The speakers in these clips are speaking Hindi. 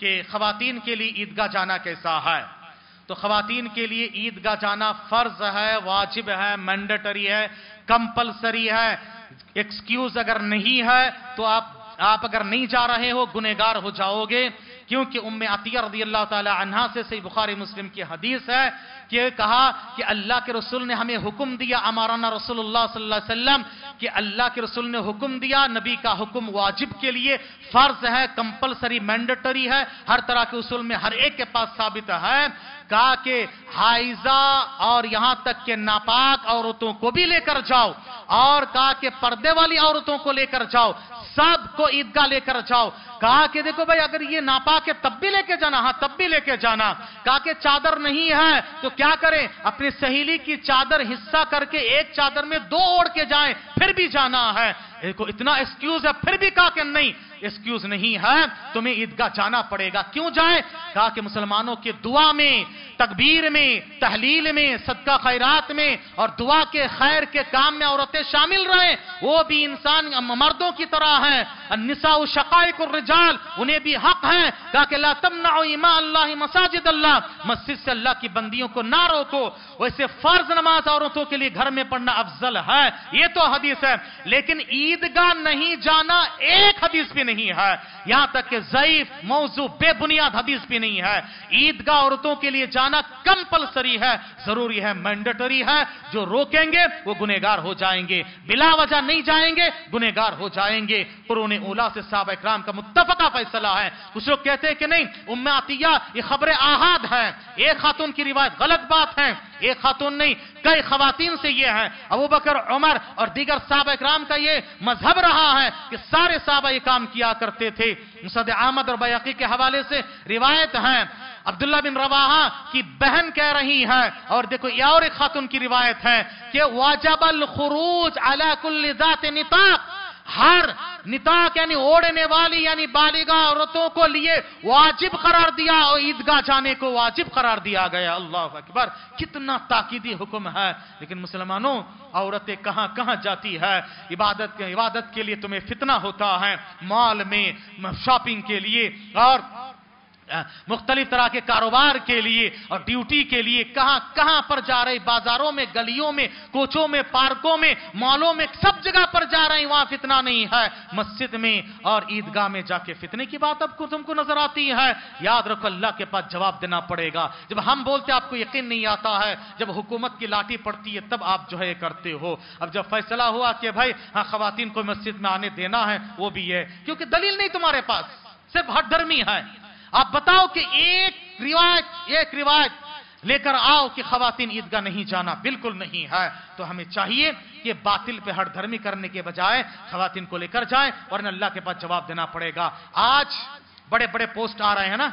कि खवातीन के लिए ईदगाह जाना कैसा है? तो खवातीन के लिए ईदगाह जाना फ़र्ज़ है, वाजिब है मैंडेटरी है कंपलसरी है। एक्सक्यूज अगर नहीं है तो आप आप अगर नहीं जा रहे हो गुनेगार हो जाओगे। क्योंकि उम्मे अतिया रदी अल्लाह अन्हा से सही बुखारी मुस्लिम की हदीस है कि कहा कि अल्लाह के रसूल ने हमें हुक्म दिया, अमाराना रसूलुल्लाह सल्लल्लाहु अलैहि वसल्लम कि अल्लाह के रसूल ने हुक्म दिया, नबी का हुक्म वाजिब के लिए। फ़र्ज़ है, कंपलसरी मैंडेटरी है। हर तरह के उसूल में हर एक के पास साबित है। कहा कि हाइजा और यहाँ तक के नापाक औरतों को भी लेकर जाओ और कहा कि पर्दे वाली औरतों को लेकर जाओ सबको ईदगाह लेकर जाओ। कहा कि देखो भाई, अगर ये नापाक है, तब भी लेके जाना हाँ तब भी लेके जाना। कहा कि चादर नहीं है तो क्या करें? अपनी सहेली की चादर हिस्सा करके एक चादर में दो ओढ़ के जाएँ फिर भी जाना है। देखो, इतना एक्सक्यूज है, फिर भी कहा कि नहीं। एक्सक्यूज नहीं है। तुम्हें ईदगाह जाना पड़ेगा। क्यों जाए? कहा कि मुसलमानों की दुआ में। तकबीर में, तहलील में, सदका खैरात में और दुआ के खैर के काम में औरतें शामिल रहे। वो भी इंसान मर्दों की तरह हैं। निसा शकायक रिजाल, उन्हें भी हक है। कहा कि ला इमा अल्लाह मसाजिद अल्लाह मस्जिद से अल्लाह की बंदियों को ना रोको। वैसे फ़र्ज़ नमाज़ औरतों के लिए घर में पढ़ना अफजल है। ये तो हदीस है। लेकिन ईदगाह नहीं जाना एक हदीस भी नहीं है। यहाँ तक कि जयीफ, मौजू, बेबुनियाद हदीस भी नहीं है। ईदगाह औरतों के लिए जाना कंपलसरी है, ज़रूरी है मैंडेटरी है। जो रोकेंगे, वो गुनेगार हो जाएँगे। बिला वजह नहीं जाएँगे गुनेगार हो जाएँगे। पुरोने ओला से साहब इक्राम का मुतफका फैसला है। कुछ लोग कहते हैं कि नहीं, उम्मातिया, ये खबरें आहाद है। एक खातून की रिवायत गलत बात है। एक खातून नहीं, कई खातन से ये है। अबू बकर, उमर और दीगर साहब इकराम का ये मज़हब रहा है कि सारे साहब ये काम किया करते थे। मुसद अहमद और बैकी के हवाले से रिवायत है। अब्दुल्ला बिन रवाहा की बहन कह रही है, और देखो यह और एक खातून की रिवायत है कि वाजबल खरूज अला निताक। हर निताक यानी ओढ़ने वाली, यानी बालिगा औरतों को लिए वाजिब करार दिया और ईदगाह जाने को वाजिब करार दिया गया। अल्लाह अकबर। कितना ताकीदी हुक्म है। लेकिन मुसलमानों, औरतें कहाँ कहाँ जाती है? इबादत इबादत के लिए तुम्हें फितना होता है। मॉल में, शॉपिंग के लिए। और मुख्तलिफ़ तरह के कारोबार के लिए और ड्यूटी के लिए कहाँ कहाँ पर जा रहे, बाजारों में, गलियों में, कोचों में, पार्कों में, मॉलों में, सब जगह पर जा रहे हैं, वहाँ फितना नहीं है। मस्जिद में और ईदगाह में जाके फितने की बात अब तुमको नज़र आती है। याद रखो, अल्लाह के पास जवाब देना पड़ेगा। जब हम बोलते आपको यकीन नहीं आता है, जब हुकूमत की लाठी पड़ती है, तब आप जो है करते हो। अब जब फैसला हुआ कि भाई हाँ खातन को मस्जिद में आने देना है, वो भी है। क्योंकि दलील नहीं तुम्हारे पास, सिर्फ़ हट धर्मी है। आप बताओ कि एक रिवायत एक रिवायत लेकर आओ कि खातन ईदगाह नहीं जाना बिल्कुल नहीं है। तो हमें चाहिए कि बातिल पे हर धर्मी करने के बजाय खातन को लेकर जाए और अल्लाह के पास जवाब देना पड़ेगा। आज बड़े बड़े पोस्ट आ रहे हैं ना?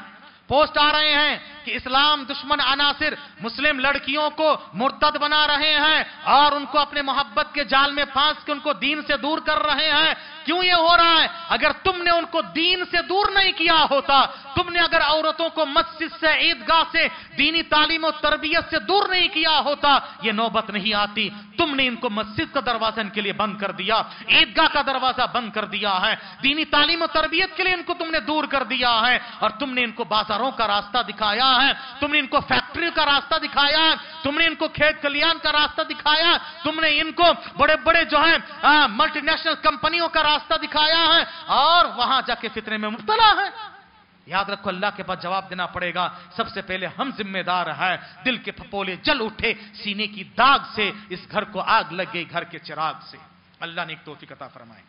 पोस्ट आ रहे हैं। कि इस्लाम दुश्मन अनासिर मुस्लिम लड़कियों को मुर्तद बना रहे हैं और उनको अपने मोहब्बत के जाल में फांस के उनको दीन से दूर कर रहे हैं। क्यों ये हो रहा है? अगर तुमने उनको दीन से दूर नहीं किया होता, तुमने अगर औरतों को मस्जिद से, ईदगाह से, दीनी तालीम और तरबियत से दूर नहीं किया होता, ये नौबत नहीं आती। तुमने इनको मस्जिद का दरवाज़ा इनके लिए बंद कर दिया, ईदगाह का दरवाज़ा बंद कर दिया है। दीनी तालीम और तरबियत के लिए इनको तुमने दूर कर दिया है और तुमने इनको बाजारों का रास्ता दिखाया है। तुमने इनको फैक्ट्री का रास्ता दिखाया, तुमने इनको खेत कल्याण का रास्ता दिखाया, तुमने इनको बड़े बड़े जो है मल्टीनेशनल कंपनियों का रास्ता दिखाया है, और वहाँ जाके फितरे में मुबतला है। याद रखो, अल्लाह के पास जवाब देना पड़ेगा। सबसे पहले हम जिम्मेदार हैं। दिल के फपोले, जल उठे सीने की दाग से, इस घर को आग लग गई घर के चिराग से। अल्लाह ने एक तोहफी कता फरमाए